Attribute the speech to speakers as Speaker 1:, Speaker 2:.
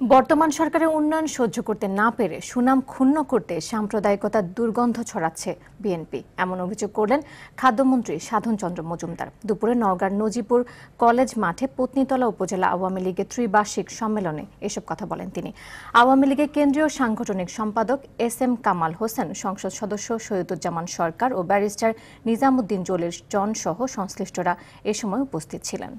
Speaker 1: বর্তমান সরকারের উন্নয়ন সহ্য করতে না পেরে সুনাম ক্ষুণ্ণ করতে সাম্প্রদায়িকতার দুর্গন্ধ ছড়াচ্ছে বিএনপি। এমন অভিযোগ করলেন খাদ্যমন্ত্রী সাধনচন্দ্র মজুমদার। দুপুরে নওগাঁর নজিপুর কলেজ মাঠে পত্নীতলা উপজেলা আওয়ামী লীগের ত্রিবার্ষিক সম্মেলনে এসব কথা বলেন তিনি। আওয়ামী লীগের কেন্দ্রীয় সাংগঠনিক সম্পাদক এস এম কামাল হোসেন, সংসদ সদস্য সৈয়দুজ্জামান সরকার ও ব্যারিস্টার নিজামুদ্দিন জলির জনসহ সংশ্লিষ্টরা এ সময় উপস্থিত ছিলেন।